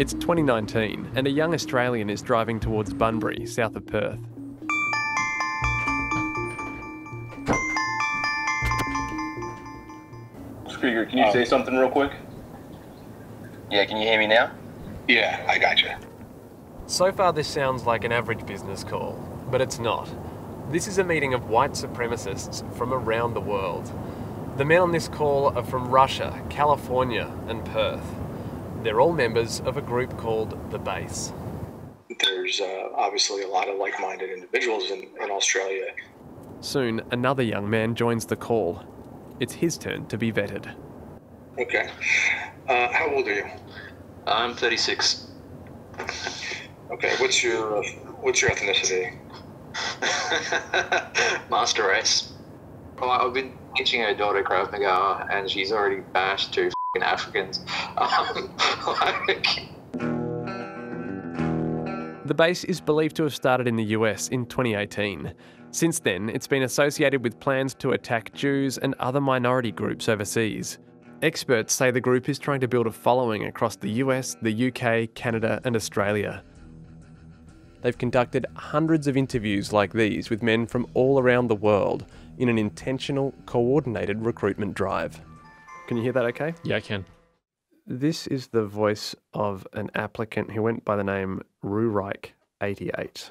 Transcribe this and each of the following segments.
It's 2019, and a young Australian is driving towards Bunbury, south of Perth. Krieger, can you say oh. something real quick? Yeah, can you hear me now? Yeah, I got you. So far, this sounds like an average business call, but it's not. This is a meeting of white supremacists from around the world. The men on this call are from Russia, California, and Perth. They're all members of a group called The Base. There's uh, obviously a lot of like minded individuals in, in Australia. Soon, another young man joins the call. It's his turn to be vetted. Okay. Uh, how old are you? I'm 36. Okay. What's your uh, what's your ethnicity? Master race. Well, I've been teaching her daughter Krav Maga, and she's already bashed two fing Africans. Um, like, The base is believed to have started in the US in 2018. Since then, it's been associated with plans to attack Jews and other minority groups overseas. Experts say the group is trying to build a following across the US, the UK, Canada, and Australia. They've conducted hundreds of interviews like these with men from all around the world in an intentional, coordinated recruitment drive. Can you hear that okay? Yeah, I can. This is the voice of an applicant who went by the name Rureich88.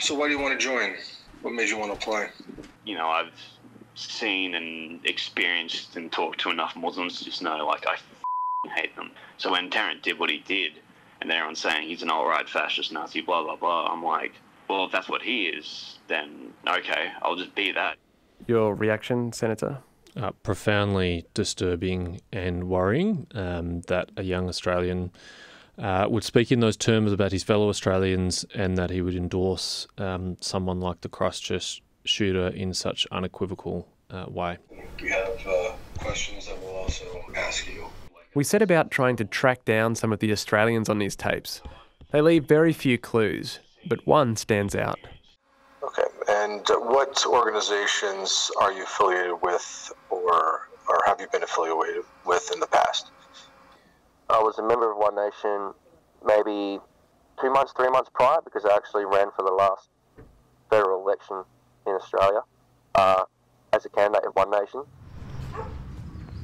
So why do you want to join? What made you want to apply? you know, I've seen and experienced and talked to enough Muslims to just know, like, I f***ing hate them. So when Tarrant did what he did, and everyone's saying he's an alt-right fascist Nazi, blah, blah, blah, I'm like, well, if that's what he is, then okay, I'll just be that. Your reaction, Senator? Uh, profoundly disturbing and worrying um, that a young Australian uh, would speak in those terms about his fellow Australians and that he would endorse um, someone like the Christchurch shooter in such unequivocal uh, way. We have uh, questions that we'll also ask you. We set about trying to track down some of the Australians on these tapes. They leave very few clues, but one stands out. Okay. And uh, what organizations are you affiliated with, or or have you been affiliated with in the past? I was a member of One Nation maybe two months, three months prior because I actually ran for the last federal election in Australia uh, as a candidate of One Nation.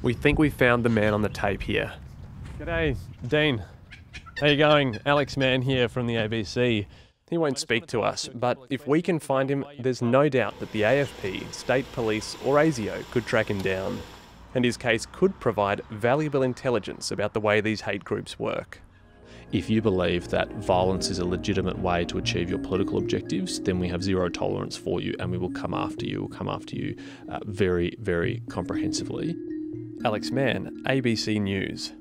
We think we found the man on the tape here. G'day, Dean. How you going? Alex Mann here from the ABC. He won't speak to us, but if we can find him, there's no doubt that the AFP, State Police, or ASIO could track him down. And his case could provide valuable intelligence about the way these hate groups work. If you believe that violence is a legitimate way to achieve your political objectives, then we have zero tolerance for you and we will come after you. We'll come after you uh, very, very comprehensively. Alex Mann, ABC News.